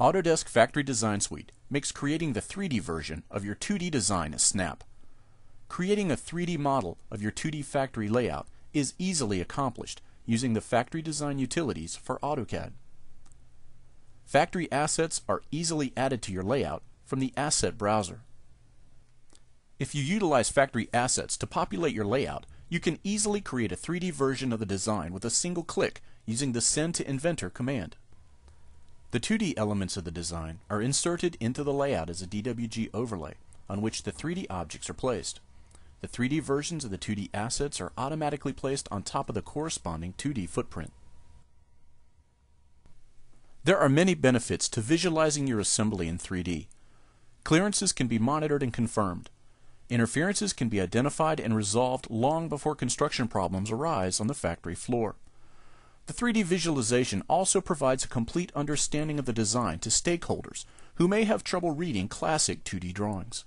Autodesk Factory Design Suite makes creating the 3D version of your 2D design a snap. Creating a 3D model of your 2D factory layout is easily accomplished using the factory design utilities for AutoCAD. Factory assets are easily added to your layout from the Asset Browser. If you utilize factory assets to populate your layout, you can easily create a 3D version of the design with a single click using the Send to Inventor command. The 2D elements of the design are inserted into the layout as a DWG overlay on which the 3D objects are placed. The 3D versions of the 2D assets are automatically placed on top of the corresponding 2D footprint. There are many benefits to visualizing your assembly in 3D. Clearances can be monitored and confirmed. Interferences can be identified and resolved long before construction problems arise on the factory floor. The 3D visualization also provides a complete understanding of the design to stakeholders who may have trouble reading classic 2D drawings.